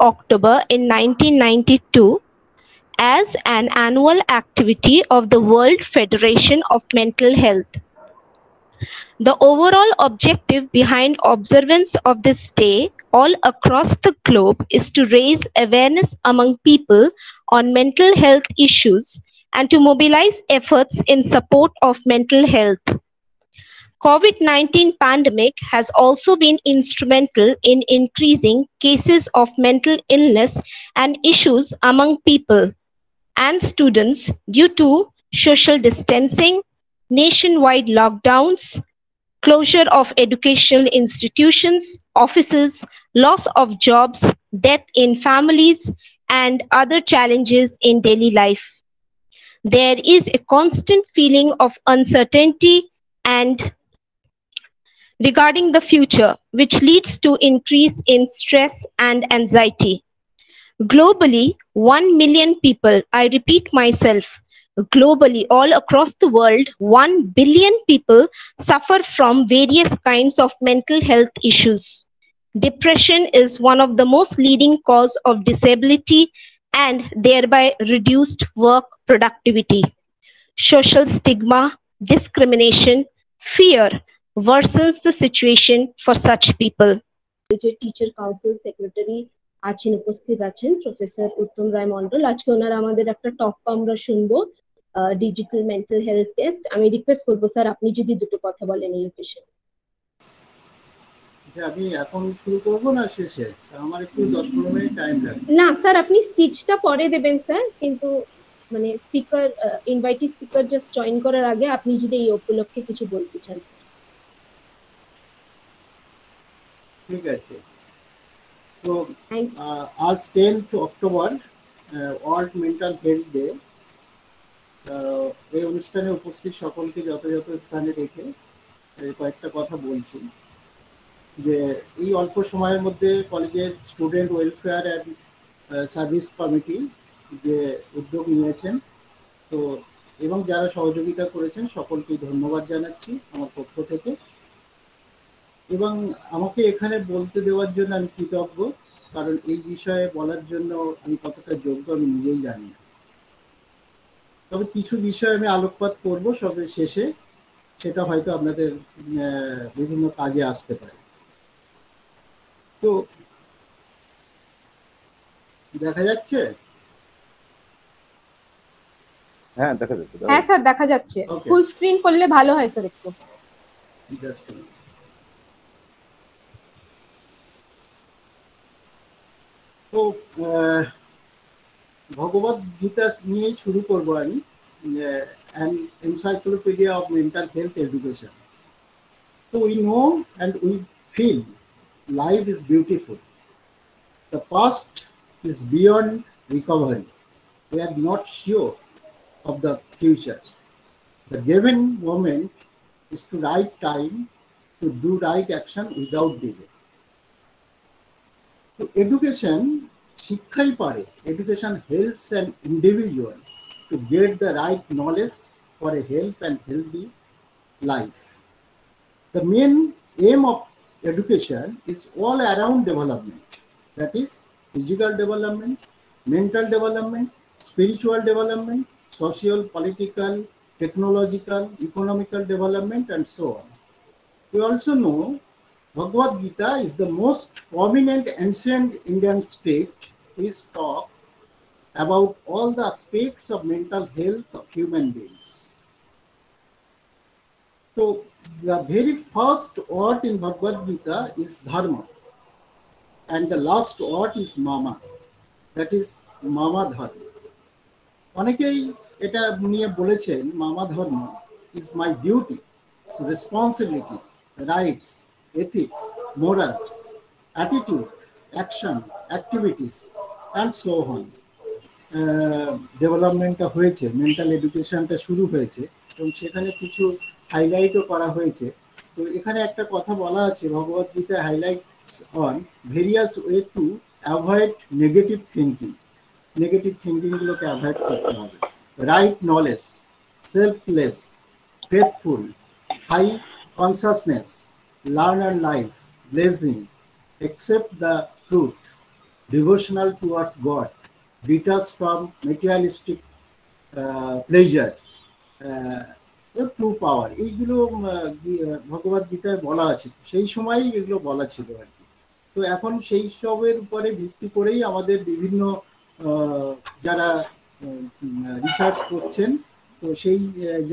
October in 1992 as an annual activity of the World Federation of Mental Health. The overall objective behind observance of this day all across the globe is to raise awareness among people on mental health issues and to mobilize efforts in support of mental health. COVID-19 pandemic has also been instrumental in increasing cases of mental illness and issues among people and students due to social distancing, nationwide lockdowns, closure of educational institutions, offices, loss of jobs, death in families, and other challenges in daily life. There is a constant feeling of uncertainty and regarding the future, which leads to increase in stress and anxiety. Globally, 1 million people, I repeat myself, globally, all across the world, 1 billion people suffer from various kinds of mental health issues. Depression is one of the most leading cause of disability and thereby reduced work productivity. Social stigma, discrimination, fear worsens the situation for such people. Teacher council secretary আছেন উপস্থিত আছেন professor উত্তম রায় মন্ডল আজকে ওনারা আমাদের একটা talk আমরা শুনব digital mental health test আমি রিকোয়েস্ট করব স্যার আপনি যদি দুটো কথা বলেন এই লোকেশন আমি এখন শুরু করব না শেষে? আমার একটু দশ পনেরো মিনিট টাইম লাগবে। না স্যার আপনি স্পিচটা পরে দেবেন স্যার কিন্তু মানে speaker invitee speaker just join করার আগে আপনি যদি এই উপলক্ষে কিছু বলতে চান স্যার ঠিক আছে। তো আজ tenth October World Mental Health Day এই অনুষ্ঠানে উপস্থিত সকলকে যথাযথ স্থানে রেখে কয়েকটা কথা বলছি। যে এই অল্প সময়ের মধ্যে কলেজের student welfare and service committee যে উদ্যোগ নিয়েছেন তো এবং যারা সহযোগিতা করেছেন সকলকেই ধন্যবাদ জানাচ্ছি আমার পক্ষ থেকে। এবং আমাকে এখানে বলতে দেওয়ার জন্য আমি কৃতজ্ঞ কারণ এই বিষয়ে বলার জন্য আমি কতটা যোগ্য আমি নিজেই জানি না। তবে কিছু বিষয় আমি আলোকপাত করব সবে শেষে সেটা হয়তো আপনাদের বিভিন্ন কাজে আসতে পারে। তো দেখা যাচ্ছে? হ্যাঁ দেখা যাচ্ছে হ্যাঁ স্যার দেখা যাচ্ছে। ফুল স্ক্রিন করলে ভালো হয় স্যার একটু। তো ভগবত গীতা নিয়েই শুরু করবো আমি an encyclopedia of mental health education. So we know and we feel life is beautiful. The past is beyond recovery. We are not sure of the future. The given moment is to right time to do right action without delay. So education শিক্ষাই পারে education helps an individual to get the right knowledge for a health and healthy life. The main aim of education is all around development. That is physical development, mental development, spiritual development, social, political, technological, economical development, and so on. We also know Bhagavad Gita is the most prominent ancient Indian script which talk about all the aspects of mental health of human beings. So the very first word in Bhagavad Gita is dharma. And the last word is mama. That is mama dharma. অনেকেই এটা নিয়ে বলেছেন মামা ধর্ম is my duty responsibilities rights ethics morals attitude action activities and so on ডেভেলপমেন্টটা হয়েছে mental এডুকেশনটা শুরু হয়েছে, এবং সেখানে কিছু হাইলাইটও করা হয়েছে। তো এখানে একটা কথা বলা আছে, Bhagavad Gita highlight on various way to avoid negative thinking negative থিঙ্কিংগুলোকে avoid করতে হবে। Right knowledge selfless faithful high consciousness learner life blessing accept the truth devotional towards God, detached from materialistic uh, pleasure, uh, true power এইগুলো ভগবত গীতায় বলা আছে। সেই সময়ই এগুলো বলা ছিল আর কি। তো এখন সেই সবের উপরে ভিত্তি করেই আমাদের বিভিন্ন যারা রিসার্চ করছেন তো সেই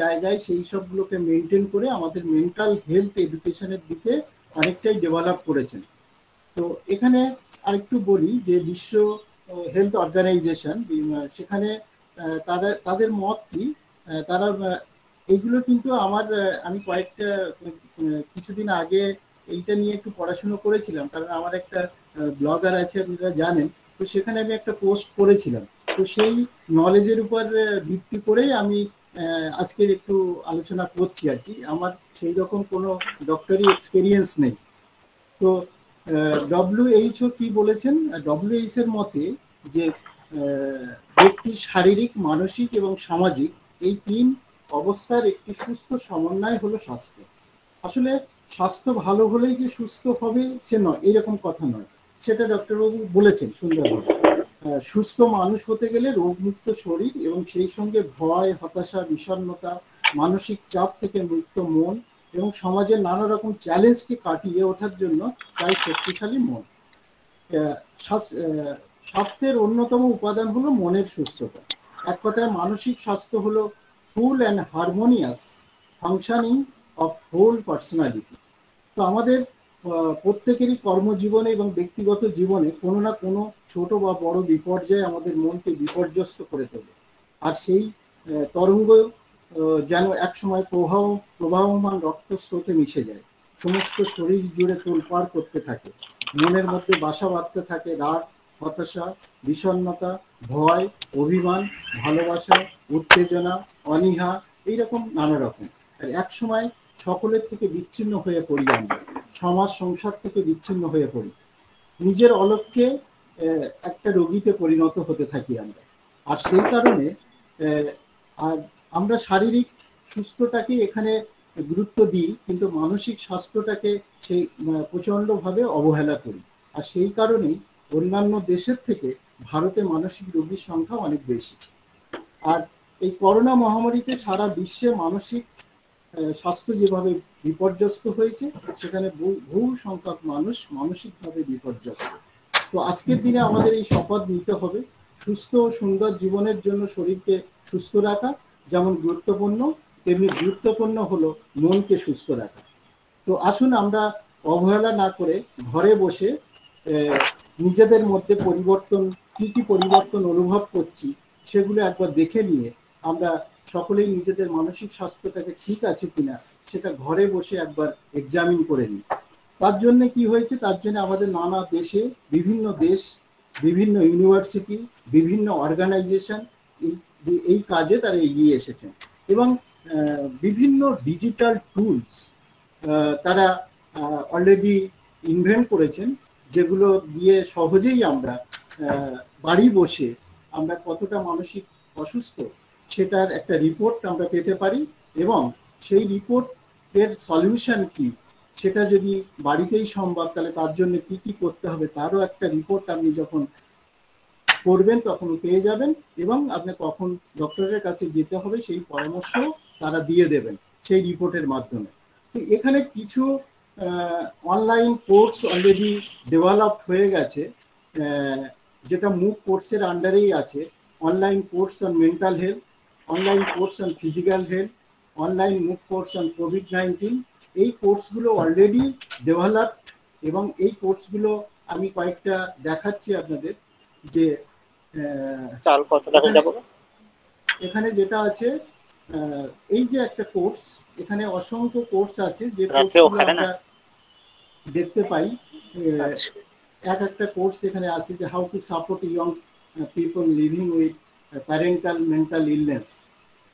জায়গায় সেই সবগুলোকে মেনটেন করে আমাদের মেন্টাল হেলথ এডুকেশনের দিকে অনেকটাই ডেভেলপ করেছেন। তো এখানে আরেকটু বলি যে বিশ্ব হেলথ অর্গানাইজেশন সেখানে তারা, তাদের মত কি? তারা এইগুলো কিন্তু আমার আমি কয়েকটা কিছুদিন আগে এইটা নিয়ে একটু পড়াশুনো করেছিলাম। কারণ আমার একটা ব্লগার আছে, আপনারা জানেন। তো সেখানে আমি একটা পোস্ট করেছিলাম। তো সেই নলেজের উপর ভিত্তি করেই আমি আজকের একটু আলোচনা করছি আর কি। আমার সেই রকম কোনো ডক্টরি এক্সপেরিয়েন্স নেই। তো ডব্লিউএইচও কি বলেছেন? ডব্লিউএইচ এর মতে যে ব্যক্তির শারীরিক, মানসিক এবং সামাজিক এই তিন অবস্থার একটি সুস্থ সমন্বয় হলো স্বাস্থ্য। আসলে স্বাস্থ্য ভালো হলেই যে সুস্থ হবে সে নয়, এরকম কথা নয়। সেটা ডক্টরবাবু বলেছেন সুন্দরভাবে। সুস্থ মানুষ হতে গেলে রোগমুক্ত শরীর এবং সেই সঙ্গে ভয়, হতাশা বিষণ্নতা মানসিক চাপ থেকে মুক্ত মন এবং সমাজের নানা রকম চ্যালেঞ্জকে কাটিয়ে ওঠার জন্য চাই শক্তিশালী মন। স্বাস্থ্যের অন্যতম উপাদান হলো মনের সুস্থতা। এক কথায় মানসিক স্বাস্থ্য হলো full and harmonious functioning of whole personality. তো আমাদের প্রত্যেকেরই কর্মজীবনে এবং ব্যক্তিগত জীবনে কোনো না কোনো ছোট বা বড় বিপর্যয় আমাদের মনকে বিপর্যস্ত করে তোলে। আর সেই তরঙ্গ যেন একসময় প্রবাহ প্রবাহমান রক্তস্রোতে মিশে যায়। সমস্ত শরীর জুড়ে তোলপাড় করতে থাকে। মনের মধ্যে বাসা বাঁধতে থাকে রাগ, হতাশা বিষণ্নতা ভয়, অভিমান, ভালোবাসা, উত্তেজনা, অনীহা, এইরকম নানা রকম। আর এক সময় সকলের থেকে বিচ্ছিন্ন হয়ে পড়ি আমরা। সমাজ সংসার থেকে বিচ্ছিন্ন হয়ে পড়ি। নিজের অলক্ষ্যে একটা রোগীতে পরিণত হতে থাকি আমরা। আর সেই কারণে আর আমরা শারীরিক সুস্থটাকে এখানে গুরুত্ব দিই, কিন্তু মানসিক স্বাস্থ্যটাকে সেই প্রচণ্ডভাবে অবহেলা করি। আর সেই কারণেই অন্যান্য দেশের থেকে ভারতে মানসিক রোগীর সংখ্যা অনেক বেশি। আর এই করোনা মহামারীতে সারা বিশ্বে মানসিক স্বাস্থ্য যেভাবে বিপর্যস্ত হয়েছে, সেখানে বহু সংখ্যক মানুষ মানসিকভাবে বিপর্যস্ত। তো আজকের দিনে আমাদের এই শপথ নিতে হবে, সুস্থ ও সুন্দর জীবনের জন্য শরীরকে সুস্থ রাখা, যেমন গুরুত্বপূর্ণ, তেমনি গুরুত্বপূর্ণ হলো মনকে সুস্থ রাখা। তো আসুন আমরা অবহেলা না করে ঘরে বসে নিজেদের মধ্যে পরিবর্তন, কি কি পরিবর্তন অনুভব করছি, সেগুলো একবার দেখে নিয়ে আমরা সকলেই নিজেদের মানসিক স্বাস্থ্যটাকে ঠিক আছে কিনা সেটা ঘরে বসে একবার এক্সামিন করে নিই তার জন্য কি হয়েছে? তার জন্য আমাদের নানা দেশে বিভিন্ন দেশ, বিভিন্ন ইউনিভার্সিটি বিভিন্ন অর্গানাইজেশন এই কাজে তারা এগিয়ে এসেছেন এবং বিভিন্ন ডিজিটাল টুলস তারা অলরেডি ইনভেন্ট করেছেন যেগুলো দিয়ে সহজেই আমরা বাড়ি বসে আমরা কতটা মানসিক অসুস্থ সেটার একটা রিপোর্ট আমরা পেতে পারি এবং সেই রিপোর্টের সলিউশন কি? সেটা যদি বাড়িতেই সম্ভব, তাহলে তার জন্য কি কি করতে হবে তারও একটা রিপোর্ট আপনি যখন করবেন তখন পেয়ে যাবেন এবং আপনি কখন ডক্টরের কাছে যেতে হবে সেই পরামর্শ তারা দিয়ে দেবেন সেই রিপোর্টের মাধ্যমে। তো এখানে কিছু অনলাইন কোর্স অলরেডি ডেভেলপড হয়ে গেছে যেটা মুখ কোর্সের আন্ডারেই আছে online course on mental health online course on physical health online MOOC course on COVID nineteen এই কোর্সগুলো অলরেডি ডেভেলপড এবং এই কোর্সগুলো আমি কয়েকটা দেখাচ্ছি আপনাদের যে এখানে যেটা আছে এই যে একটা কোর্স এখানে অসংখ্য কোর্স আছে যে কোর্সগুলো আমরা দেখতে পাই এক একটা কোর্স এখানে আছে যে how to support young people living with parental mental illness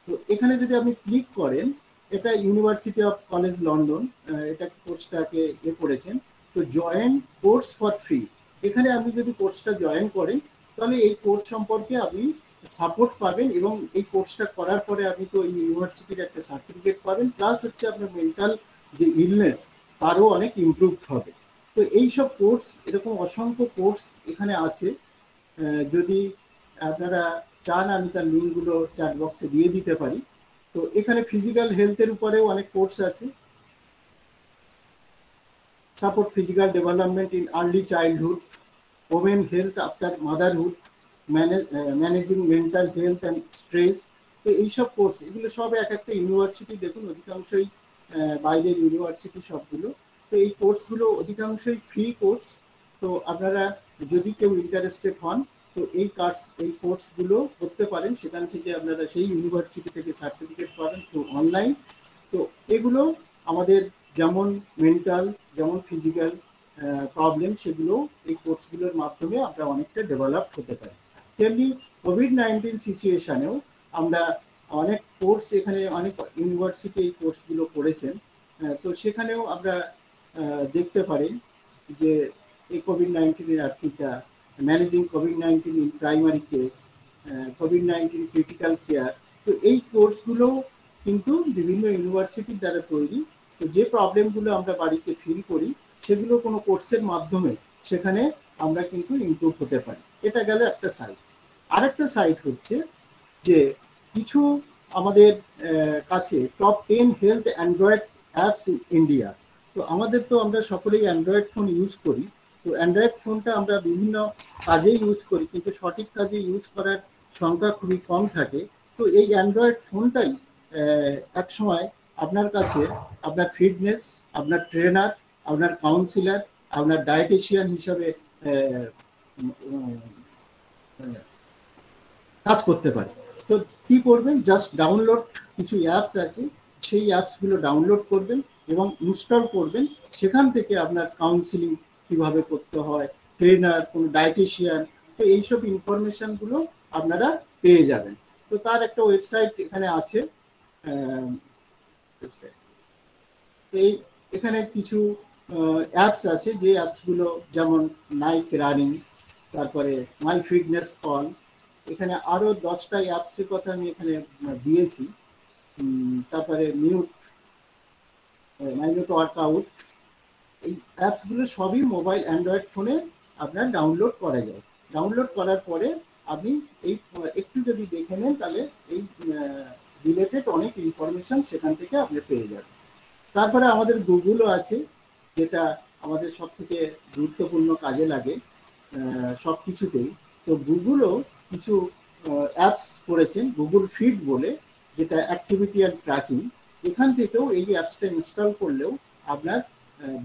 তো এখানে যদি আপনি ক্লিক করেন, এটা ইউনিভার্সিটি অফ কলেজ লন্ডন এটা কোর্সটাকে এ করেছেন। তো জয়েন কোর্স ফর ফ্রি এখানে আপনি যদি কোর্সটা জয়েন করেন, তাহলে এই কোর্স সম্পর্কে আপনি সাপোর্ট পাবেন এবং এই কোর্সটা করার পরে আপনি তো এই ইউনিভার্সিটির একটা সার্টিফিকেট পাবেন। প্লাস হচ্ছে আপনার মেন্টাল যে ইলনেস তারও অনেক ইমপ্রুভ হবে। তো এইসব কোর্স এরকম অসংখ্য কোর্স এখানে আছে। যদি আপনারা চান, আমি তার লিঙ্কগুলো চ্যাট বক্সে দিয়ে দিতে পারি। তো এখানে ফিজিক্যাল হেলথের উপরেও অনেক কোর্স আছে। Support physical development in early childhood women health after motherhood managing mental health and stress তো এইসব কোর্স এগুলো সব এক একটা ইউনিভার্সিটি দেখুন, অধিকাংশই বাইরের ইউনিভার্সিটি সবগুলো। তো এই কোর্সগুলো অধিকাংশই ফ্রি কোর্স তো আপনারা যদি কেউ ইন্টারেস্টেড হন তো এই কার্স এই কোর্সগুলো করতে পারেন। সেখান থেকে আপনারা সেই ইউনিভার্সিটি থেকে সার্টিফিকেট পাবেন তো অনলাইন তো এগুলো আমাদের যেমন মেন্টাল যেমন ফিজিক্যাল প্রবলেম সেগুলো এই কোর্সগুলোর মাধ্যমে আমরা অনেকটা ডেভেলপ হতে পারি। তেমনি কোভিড নাইন্টিন সিচুয়েশানেও আমরা অনেক কোর্স এখানে, অনেক ইউনিভার্সিটি এই কোর্সগুলো করেছেন। তো সেখানেও আমরা দেখতে পারি যে এই কোভিড নাইন্টিনের আর্থিকটা managing COVID nineteen in primary case COVID nineteen critical care তো এই কোর্সগুলো কিন্তু বিভিন্ন ইউনিভার্সিটির দ্বারা তৈরি। তো যে প্রবলেমগুলো আমরা বাড়িতে ফিল করি, সেগুলো কোনো কোর্সের মাধ্যমে সেখানে আমরা কিন্তু ইমপ্রুভ হতে পারি। এটা গেল একটা সাইড আরেকটা সাইড হচ্ছে যে কিছু আমাদের কাছে top ten health Android apps in India তো আমাদের তো আমরা সকলেই অ্যান্ড্রয়েড ফোন ইউজ করি। তো অ্যান্ড্রয়েড ফোনটা আমরা বিভিন্ন কাজে ইউজ করি, কিন্তু সঠিক কাজে ইউজ করার সংখ্যা খুবই কম থাকে। তো এই অ্যান্ড্রয়েড ফোনটাই এক সময় আপনার কাছে আপনার ফিটনেস আপনার ট্রেনার আপনার কাউন্সিলার আপনার ডায়েটিশিয়ান হিসাবে কাজ করতে পারে। তো কি করবেন? জাস্ট ডাউনলোড কিছু অ্যাপস আছে, সেই অ্যাপসগুলো ডাউনলোড করবেন এবং ইনস্টল করবেন। সেখান থেকে আপনার কাউন্সিলিং কীভাবে করতে হয় ট্রেনার কোনো ডায়েটিশিয়ান তো এইসব ইনফরমেশনগুলো আপনারা পেয়ে যাবেন। তো তার একটা ওয়েবসাইট এখানে আছে এই এখানে কিছু অ্যাপস আছে, যে অ্যাপসগুলো যেমন নাইক রানিং তারপরে মাই ফিটনেস কল এখানে আরও দশটা অ্যাপসের কথা আমি এখানে দিয়েছি। তারপরে মিউট মাইনিউট ওয়ার্কআউট এই অ্যাপসগুলো সবই মোবাইল, অ্যান্ড্রয়েড ফোনে আপনার ডাউনলোড করা যায়। ডাউনলোড করার পরে আপনি এই, একটু যদি দেখে নেন তাহলে এই রিলেটেড অনেক ইনফরমেশন সেখান থেকে আপনি পেয়ে যাবেন। তারপরে আমাদের গুগলও আছে, যেটা আমাদের সব থেকে গুরুত্বপূর্ণ কাজে লাগে সব কিছুতেই তো গুগলও কিছু অ্যাপস করেছেন গুগল ফিড বলে, যেটা অ্যাক্টিভিটি অ্যান্ড ট্র্যাকিং এখান থেকেও এই অ্যাপসটা ইনস্টল করলেও আপনার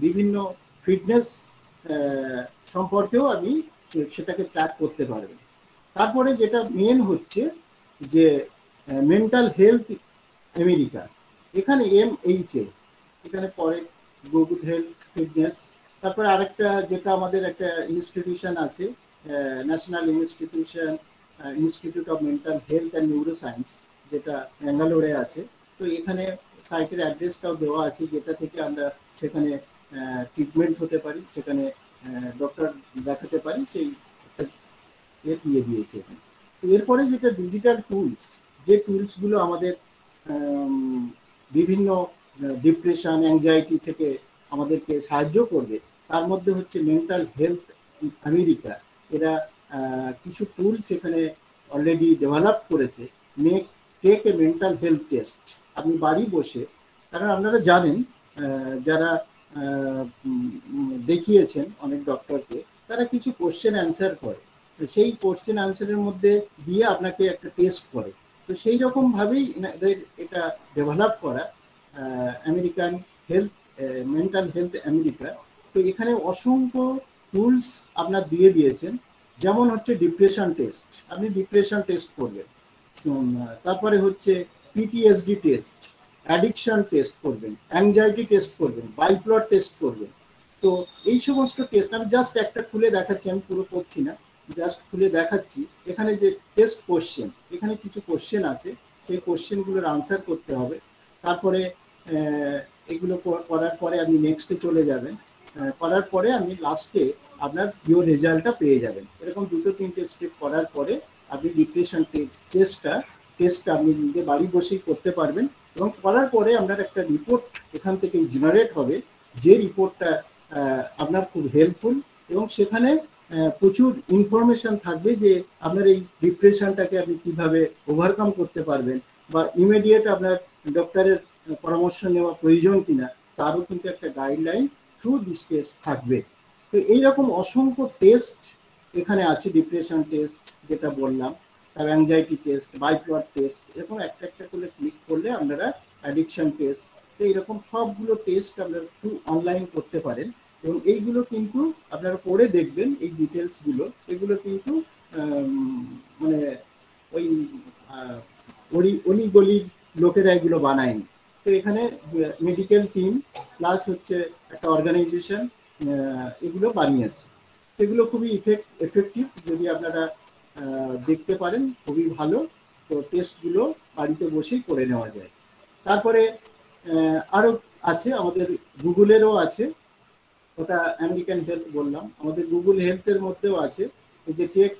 বিভিন্ন ফিটনেস সম্পর্কেও আপনি সেটাকে ট্র্যাক করতে পারবেন তারপরে যেটা মেন হচ্ছে যে মেন্টাল হেলথ আমেরিকা। এখানে এম এইচ এখানে পরে গুগল হেলথ ফিটনেস তারপরে আরেকটা যেটা আমাদের একটা ইনস্টিটিউশন আছে national institution institute of mental health and neuroscience যেটা ব্যাঙ্গালোরে আছে। তো এখানে সাইটের অ্যাড্রেসটাও দেওয়া আছে, যেটা থেকে আমরা সেখানে ট্রিটমেন্ট হতে পারি, সেখানে ডক্টর দেখাতে পারি, সেই এ দিয়ে দিয়েছে। তো এরপরে যেটা ডিজিটাল টুলস যে টুলসগুলো আমাদের বিভিন্ন ডিপ্রেশন অ্যাংজাইটি থেকে আমাদেরকে সাহায্য করবে, তার মধ্যে হচ্ছে মেন্টাল হেলথ আমেরিকা এরা কিছু টুলস এখানে অলরেডি ডেভেলপ করেছে make take a mental health test আপনি বাড়ি বসে কারণ আপনারা জানেন যারা দেখিয়েছেন অনেক ডক্টরকে তারা কিছু কোশ্চেন অ্যান্সার করে। সেই কোশ্চেন অ্যান্সারের মধ্যে দিয়ে আপনাকে একটা টেস্ট করে। তো সেই রকমভাবেই এদের এটা ডেভেলপ করা American health mental health America তো এখানে অসংখ্য টুলস আপনার দিয়ে দিয়েছেন। যেমন হচ্ছে ডিপ্রেশন টেস্ট আপনি ডিপ্রেশন টেস্ট করবেন তারপরে হচ্ছে পিটিএসডি টেস্ট অ্যাডিকশন টেস্ট করবেন অ্যাংজাইটি টেস্ট করবেন বাইপ্লট টেস্ট করবেন। তো এই সমস্ত টেস্ট আমি জাস্ট একটা খুলে দেখাচ্ছি, আমি পুরো করছি না জাস্ট খুলে দেখাচ্ছি। এখানে যে টেস্ট কোশ্চেন এখানে কিছু কোশ্চেন আছে, সেই কোশ্চেনগুলোর আনসার করতে হবে। তারপরে এগুলো করার পরে আপনি নেক্সটে চলে যাবেন। করার পরে আপনি লাস্টে আপনার পিওর রেজাল্টটা পেয়ে যাবেন। এরকম দুটো তিনটে স্টেপ করার পরে আপনি ডিপ্রেশন টেস্টটা টেস্টটা আপনি নিজে বাড়ি বসেই করতে পারবেন এবং করার পরে আপনার একটা রিপোর্ট এখান থেকে জেনারেট হবে, যে রিপোর্টটা আপনার খুব হেল্পফুল এবং সেখানে প্রচুর ইনফরমেশন থাকবে যে আপনার এই ডিপ্রেশনটাকে আপনি কীভাবে ওভারকাম করতে পারবেন বা ইমিডিয়েট আপনার ডক্টরের পরামর্শ নেওয়া প্রয়োজন কিনা, তারও কিন্তু একটা গাইডলাইন থ্রু দিস টেস্ট থাকবে। তো এইরকম অসংখ্য টেস্ট এখানে আছে ডিপ্রেশন টেস্ট যেটা বললাম। তার অ্যাংজাইটি টেস্ট বাইপ্লট টেস্ট এরকম একটা একটা করে ক্লিক করলে আপনারা অ্যাডিকশন টেস্ট তো এইরকম সবগুলো টেস্ট আপনারা থ্রু অনলাইন করতে পারেন। এবং এইগুলো কিন্তু আপনারা পড়ে দেখবেন, এই ডিটেলসগুলো এগুলো কিন্তু মানে ওই অলি অলি গলির লোকেরা এগুলো বানায়নি। তো এখানে মেডিকেল টিম প্লাস হচ্ছে একটা অর্গানাইজেশন এগুলো বানিয়েছে। এগুলো খুবই ইফেক্ট এফেক্টিভ যদি আপনারা দেখতে পারেন, খুবই ভালো। তো টেস্টগুলো বাড়িতে বসেই করে নেওয়া যায়। তারপরে আরও আছে, আমাদের গুগলেরও আছে। ওটা আমেরিকান হেলথ বললাম। আমাদের গুগল হেলথের মধ্যেও আছে। এই যে take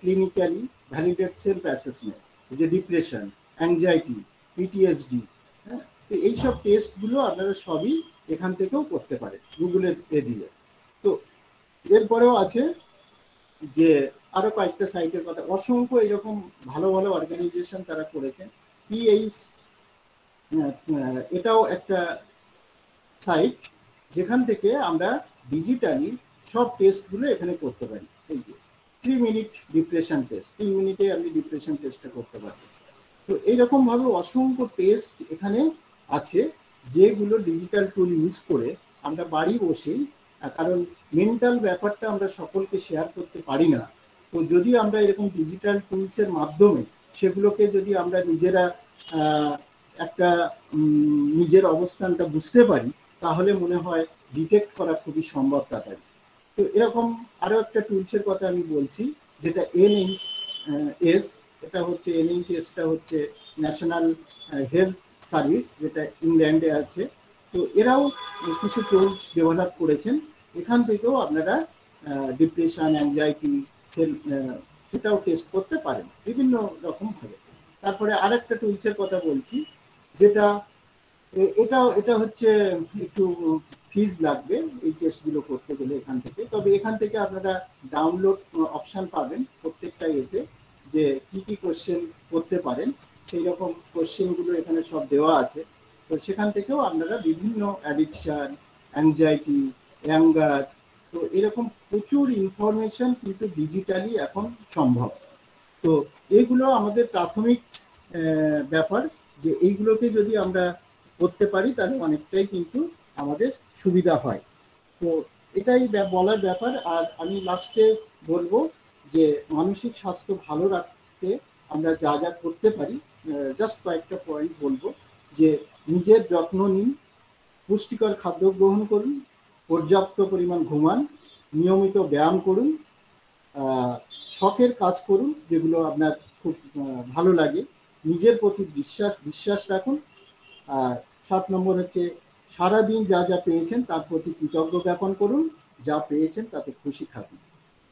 clinically validate self assessment যে ডিপ্রেশন অ্যাংজাইটি পিটিএসডি হ্যাঁ? তো এইসব টেস্টগুলো আপনারা সবই এখান থেকেও করতে পারেন, গুগলের এ দিয়ে। তো এরপরেও আছে যে আরও কয়েকটা সাইটের কথা। অসংখ্য এরকম ভালো ভালো অর্গানাইজেশন তারা করেছেন পিএইচ এটাও একটা সাইট যেখান থেকে আমরা ডিজিটালি সব টেস্টগুলো এখানে করতে পারি। এই যে থ্রি মিনিট ডিপ্রেশন টেস্ট তিন মিনিটে আপনি ডিপ্রেশন টেস্টটা করতে পারবেন। তো এইরকম ভাবে অসংখ্য টেস্ট এখানে আছে, যেগুলো ডিজিটাল টুল ইউজ করে আমরা বাড়ি বসেই কারণ মেন্টাল ব্যাপারটা আমরা সকলকে শেয়ার করতে পারি না। তো যদি আমরা এরকম ডিজিটাল টুলসের মাধ্যমে সেগুলোকে যদি আমরা নিজেরা একটা নিজের অবস্থানটা বুঝতে পারি, তাহলে মনে হয় ডিটেক্ট করা খুবই সম্ভব তাড়াতাড়ি তো এরকম আরও একটা টুলসের কথা আমি বলছি, যেটা এনএইচ এস এটা হচ্ছে এনএইচ এসটা হচ্ছে ন্যাশনাল হেলথ সার্ভিস যেটা ইংল্যান্ডে আছে। তো এরাও কিছু টুলস ডেভেলপ করেছেন। এখান থেকেও আপনারা ডিপ্রেশন অ্যাংজাইটি সেটাও টেস্ট করতে পারেন, বিভিন্ন রকম ভাবে। তারপরে আরেকটা টুলসের কথা বলছি, যেটা এটাও, এটা হচ্ছে একটু ফিজ লাগবে এই টেস্টগুলো করতে গেলে এখান থেকে। তবে এখান থেকে আপনারা ডাউনলোড অপশান পাবেন প্রত্যেকটা এতে যে কি কি কোশ্চেন করতে পারেন। সেই রকম কোশ্চেনগুলো এখানে সব দেওয়া আছে। তো সেখান থেকেও আপনারা বিভিন্ন অ্যাডিকশান অ্যাংজাইটি অ্যাঙ্গার তো এরকম প্রচুর ইনফরমেশন কিন্তু ডিজিটালি এখন সম্ভব। তো এগুলো আমাদের প্রাথমিক ব্যাপার যে এইগুলোকে যদি আমরা করতে পারি তাহলে অনেকটাই কিন্তু আমাদের সুবিধা হয়। তো এটাই বলার ব্যাপার। আর আমি লাস্টে বলব যে মানসিক স্বাস্থ্য ভালো রাখতে আমরা যা যা করতে পারি জাস্ট কয়েকটা পয়েন্ট বলব যে নিজের যত্ন নিন, পুষ্টিকর খাদ্য গ্রহণ করুন পর্যাপ্ত পরিমাণ ঘুমান, নিয়মিত ব্যায়াম করুন শখের কাজ করুন, যেগুলো আপনার খুব ভালো লাগে। নিজের প্রতি বিশ্বাস বিশ্বাস রাখুন। আর সাত নম্বর হচ্ছে, সারাদিন যা যা পেয়েছেন তার প্রতি কৃতজ্ঞ জ্ঞাপন করুন। যা পেয়েছেন তাতে খুশি থাকুন।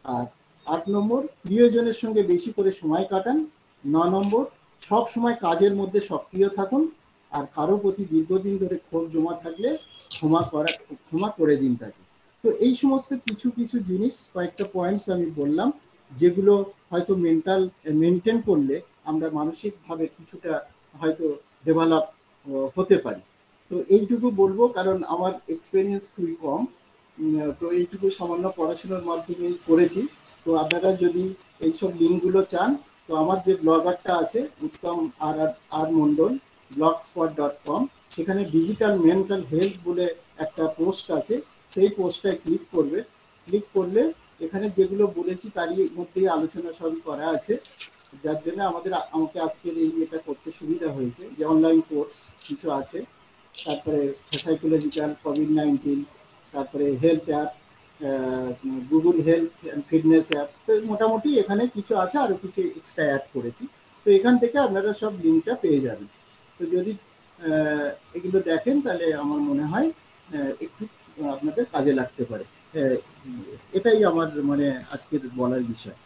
আর আট নম্বর, প্রিয়জনের সঙ্গে বেশি করে সময় কাটান। ন নম্বর, সব সময় কাজের মধ্যে সক্রিয় থাকুন। আর কারও প্রতি দীর্ঘদিন ধরে ক্ষোভ জমা থাকলে ক্ষমা করা, ক্ষমা করে দিন তাকে। তো এই সমস্ত কিছু কিছু জিনিস, কয়েকটা পয়েন্টস আমি বললাম, যেগুলো হয়তো মেন্টাল মেনটেন করলে আমরা মানসিকভাবে কিছুটা হয়তো ডেভেলপ হতে পারি। তো এইটুকু বলব, কারণ আমার এক্সপিরিয়েন্স খুবই কম। তো এইটুকু সামান্য পড়াশোনার মাধ্যমে করেছি। তো আপনারা যদি এইসব লিঙ্কগুলো চান, তো আমার যে ব্লগারটা আছে, Uttam R R Mondal spot dot com সেখানে ডিজিটাল মেন্টাল হেলথ বলে একটা পোস্ট আছে, সেই পোস্টটায় ক্লিক করবে। ক্লিক করলে এখানে যেগুলো বলেছি তারই মধ্যেই আলোচনা সবই করা আছে। যার জন্য আমাদের আমাকে আজকের এই এটা করতে সুবিধা হয়েছে যে অনলাইন কোর্স কিছু আছে। তারপরে সাইকোলজিক্যাল কোভিড নাইন্টিন তারপরে health app Google health and fitness app তো মোটামুটি এখানে কিছু আছে আরও কিছু এক্সট্রা অ্যাড করেছি। তো এখান থেকে আপনারা সব লিঙ্কটা পেয়ে যাবেন। তো যদি এগুলো দেখেন তাহলে আমার মনে হয় একটু আপনাদের কাজে লাগতে পারে। এটাই আমার মানে আজকের বলার বিষয়।